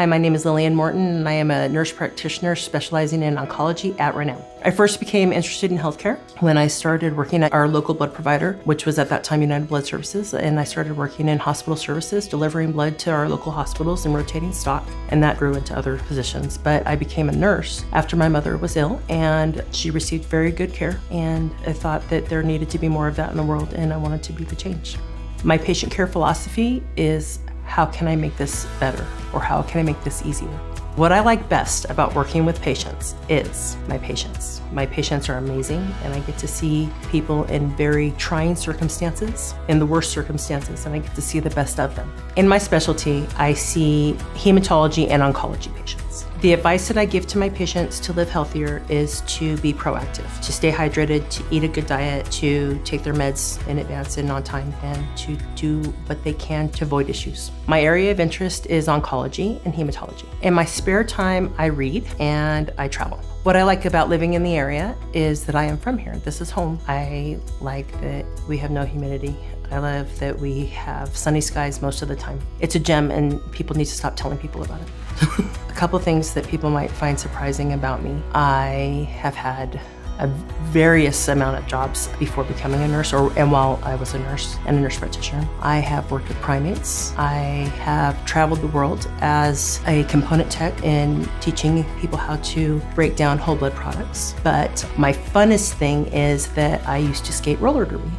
Hi, my name is Lillian Morton, and I am a nurse practitioner specializing in oncology at Renown. I first became interested in healthcare when I started working at our local blood provider, which was at that time United Blood Services, and I started working in hospital services, delivering blood to our local hospitals and rotating stock, and that grew into other positions. But I became a nurse after my mother was ill, and she received very good care, and I thought that there needed to be more of that in the world, and I wanted to be the change. My patient care philosophy is how can I make this better or how can I make this easier? What I like best about working with patients is my patients. My patients are amazing and I get to see people in very trying circumstances, in the worst circumstances, and I get to see the best of them. In my specialty, I see hematology and oncology patients. The advice that I give to my patients to live healthier is to be proactive, to stay hydrated, to eat a good diet, to take their meds in advance and on time, and to do what they can to avoid issues. My area of interest is oncology and hematology. In my spare time, I read and I travel. What I like about living in the area is that I am from here. This is home. I like that we have no humidity. I love that we have sunny skies most of the time. It's a gem and people need to stop telling people about it. a couple things that people might find surprising about me. I have had a various amount of jobs before becoming a nurse or and while I was a nurse and a nurse practitioner. I have worked with primates. I have traveled the world as a component tech in teaching people how to break down whole blood products. But my funnest thing is that I used to skate roller derby.